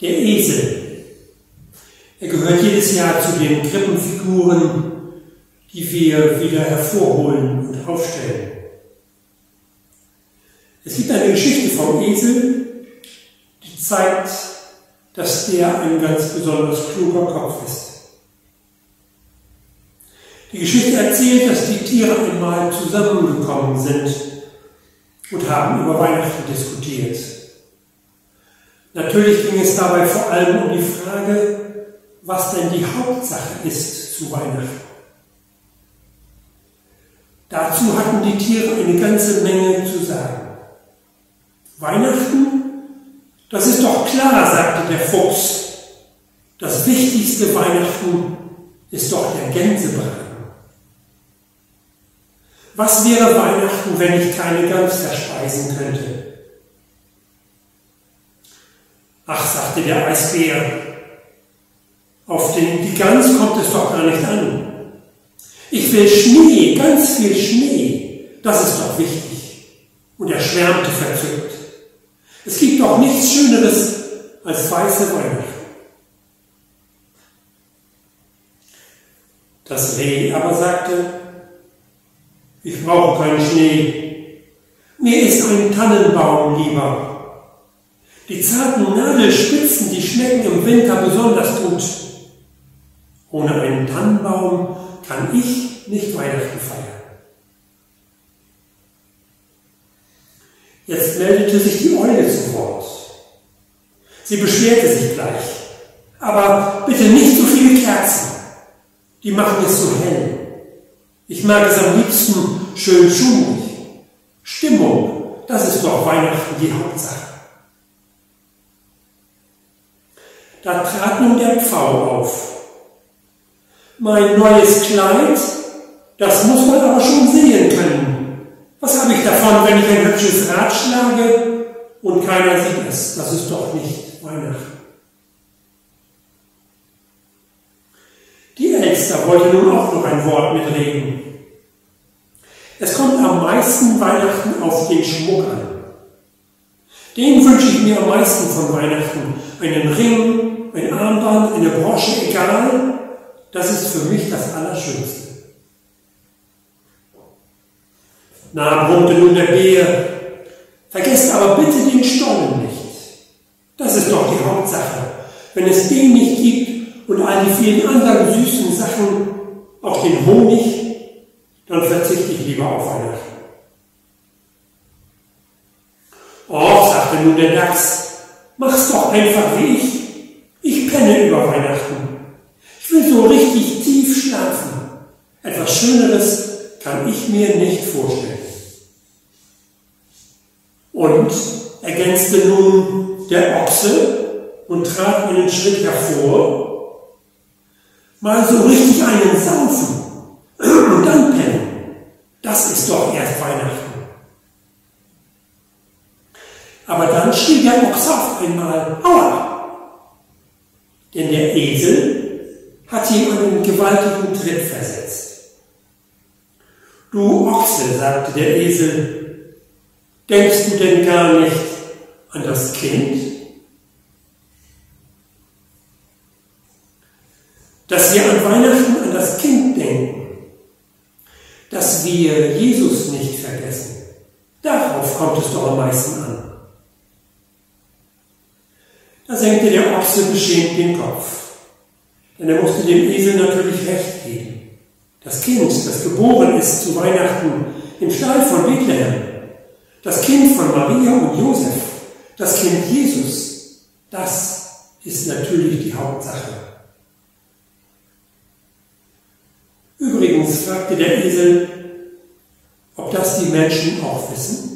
Der Esel. Er gehört jedes Jahr zu den Krippenfiguren, die wir wieder hervorholen und aufstellen. Es gibt eine Geschichte vom Esel, die zeigt, dass der ein ganz besonders kluger Kopf ist. Die Geschichte erzählt, dass die Tiere einmal zusammengekommen sind und haben über Weihnachten diskutiert. Natürlich ging es dabei vor allem um die Frage, was denn die Hauptsache ist zu Weihnachten. Dazu hatten die Tiere eine ganze Menge zu sagen. Weihnachten, das ist doch klar, sagte der Fuchs. Das wichtigste Weihnachten ist doch der Gänsebraten. Was wäre Weihnachten, wenn ich keine Gans verspeisen könnte? Ach, sagte der Eisbär, auf den, die Gans kommt es doch gar nicht an. Ich will Schnee, ganz viel Schnee, das ist doch wichtig. Und er schwärmte verzückt. Es gibt doch nichts Schöneres als weiße Weihnachten. Das Reh aber sagte, ich brauche keinen Schnee. Mir ist ein Tannenbaum lieber. Die zarten Nadelspitzen, die schmecken im Winter besonders gut. Ohne einen Tannenbaum kann ich nicht Weihnachten feiern. Jetzt meldete sich die Eule zu Wort. Sie beschwerte sich gleich. Aber bitte nicht so viele Kerzen. Die machen es so hell. Ich mag es am liebsten schön schummrig. Stimmung, das ist doch Weihnachten die Hauptsache. Da trat nun der Pfau auf. Mein neues Kleid, das muss man aber schon sehen können. Was habe ich davon, wenn ich ein hübsches Rad schlage und keiner sieht es? Das ist doch nicht Weihnachten. Die Elster wollte nun auch noch ein Wort mitreden. Es kommt am meisten Weihnachten auf den Schmuck an. Den wünsche ich mir am meisten von Weihnachten. Einen Ring, ein Armband, eine Brosche, egal. Das ist für mich das Allerschönste. Na, brummte nun der Bär, vergesst aber bitte den Stollen nicht. Das ist doch die Hauptsache. Wenn es den nicht gibt und all die vielen anderen süßen Sachen, auch den Honig, dann verzichte ich lieber auf Weihnachten. Oh, sagte nun der Dachs, mach's doch einfach wie. Ich penne über Weihnachten. Ich will so richtig tief schlafen. Etwas Schöneres kann ich mir nicht vorstellen. Und ergänzte nun der Ochse und trat einen Schritt hervor, mal so richtig einen saufen und dann pennen. Das ist doch erst Weihnachten. Aber dann schrie der Ochse auf einmal, aua! Denn der Esel hat ihm einen gewaltigen Tritt versetzt. Du Ochse, sagte der Esel, denkst du denn gar nicht an das Kind? Dass wir an Weihnachten an das Kind denken, dass wir Jesus nicht vergessen. Darauf kommt es doch am meisten an. Da senkte der Ochse beschämt den Kopf, denn er musste dem Esel natürlich recht geben. Das Kind, das geboren ist zu Weihnachten im Stall von Bethlehem, das Kind von Maria und Josef, das Kind Jesus, das ist natürlich die Hauptsache. Übrigens fragte der Esel, ob das die Menschen auch wissen.